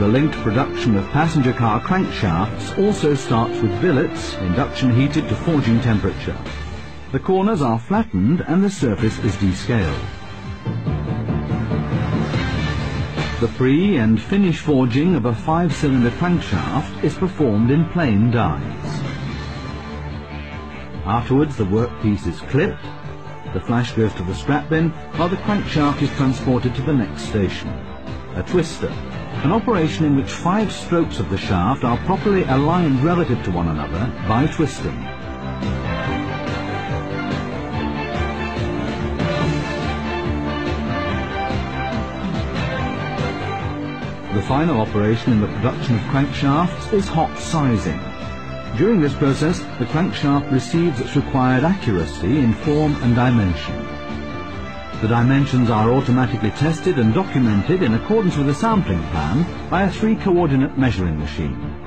The linked production of passenger car crankshafts also starts with billets, induction heated to forging temperature. The corners are flattened and the surface is descaled. The pre- and finish forging of a five-cylinder crankshaft is performed in plain dies. Afterwards the workpiece is clipped, the flash goes to the scrap bin, while the crankshaft is transported to the next station. A twister, an operation in which five strokes of the shaft are properly aligned relative to one another by twisting. The final operation in the production of crankshafts is hot sizing. During this process, the crankshaft receives its required accuracy in form and dimension. The dimensions are automatically tested and documented in accordance with a sampling plan by a three-coordinate measuring machine.